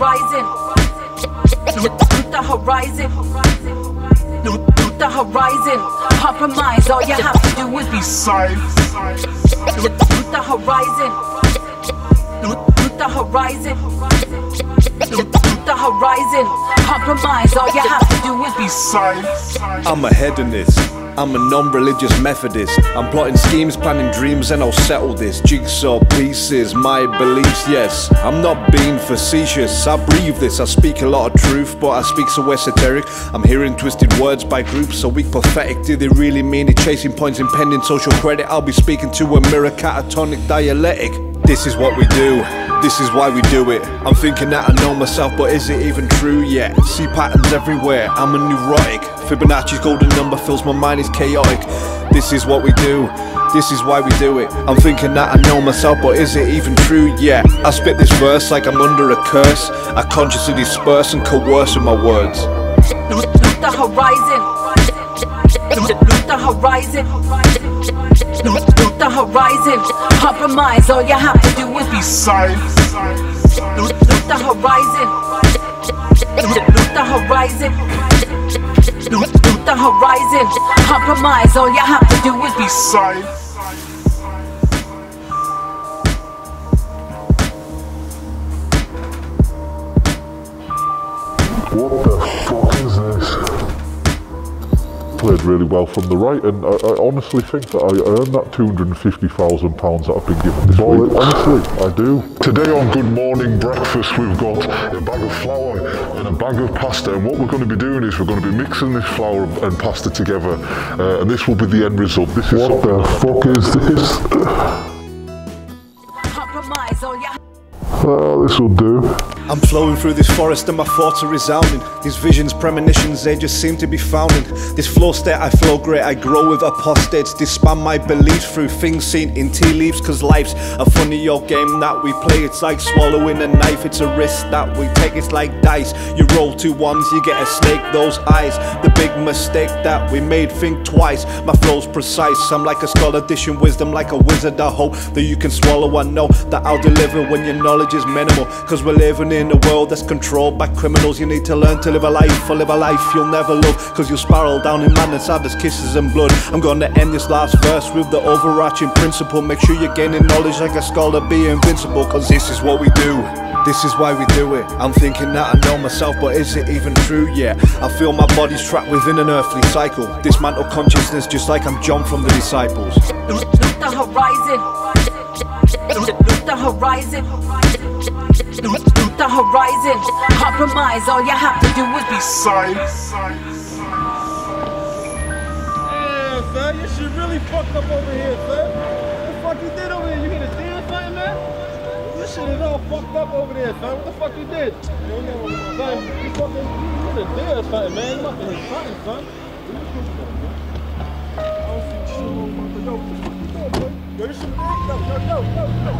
horizon. The horizon. Look the horizon. Compromise. All you have to do is be. Look the horizon. The horizon. The horizon. Compromise. All you have to do is be Side. I'm a hedonist. I'm a non-religious Methodist. I'm plotting schemes, planning dreams, and I'll settle this. Jigsaw pieces, my beliefs, yes. I'm not being facetious. I breathe this. I speak a lot of truth, but I speak so esoteric. I'm hearing twisted words by groups so weak, pathetic. Do they really mean it? Chasing points, impending social credit. I'll be speaking to a mirror, catatonic dialectic. This is what we do. This is why we do it. I'm thinking that I know myself, but is it even true yet? See patterns everywhere. I'm a neurotic. Fibonacci's golden number fills my mind, is chaotic. This is what we do. This is why we do it. I'm thinking that I know myself, but is it even true yet? I spit this verse like I'm under a curse. I consciously disperse and coerce with my words. Look the horizon. Look the horizon. Look the horizon. Compromise. All you have to do is be Side. Look the horizon. Look the horizon. The horizon. Compromise. All you have to do is be Side. What the fuck is this? Played really well from the right, and I, I honestly think that I earned that £250,000 that I've been given this week. Honestly, I do. Today on Good Morning Breakfast, we've got a bag of flour and a bag of pasta, and what we're going to be doing is we're going to be mixing this flour and pasta together, uh, and this will be the end result. This is what the fuck is this? compromise. All you Oh, this will do. I'm flowing through this forest and my thoughts are resounding. These visions, premonitions, they just seem to be founding. This flow state, I flow great, I grow with apostates. Disband my beliefs through things seen in tea leaves. Cause life's a funny old game that we play. It's like swallowing a knife, it's a risk that we take. It's like dice. You roll two ones, you get a snake, those eyes. The big mistake that we made, think twice. My flow's precise, I'm like a scholar dishing wisdom like a wizard. I hope that you can swallow. I know that I'll deliver when your knowledge is minimal. Cause we're living in a world that's controlled by criminals. You need to learn to live a life, or live a life you'll never love. Cause you'll spiral down in madness, sadness, kisses and blood. I'm gonna end this last verse with the overarching principle. Make sure you're gaining knowledge like a scholar, be invincible. Cause this is what we do. This is why we do it. I'm thinking that I know myself, but is it even true yet? I feel my body's trapped within an earthly cycle. Dismantle consciousness just like I'm John from the disciples. Look the horizon. Horizon. The horizon. Compromise. All you have to do is be Side. Yeah, son, your shit really fucked up over here, son. What the fuck you did over here? You hit a or something, man? Your shit is all fucked up over there, son. What the fuck you did? Son, you fucking you hit a or something, man. You have hit something, son. I don't see shit with the- Yo, you this shit big. Yo, yo, yo, yo, yo.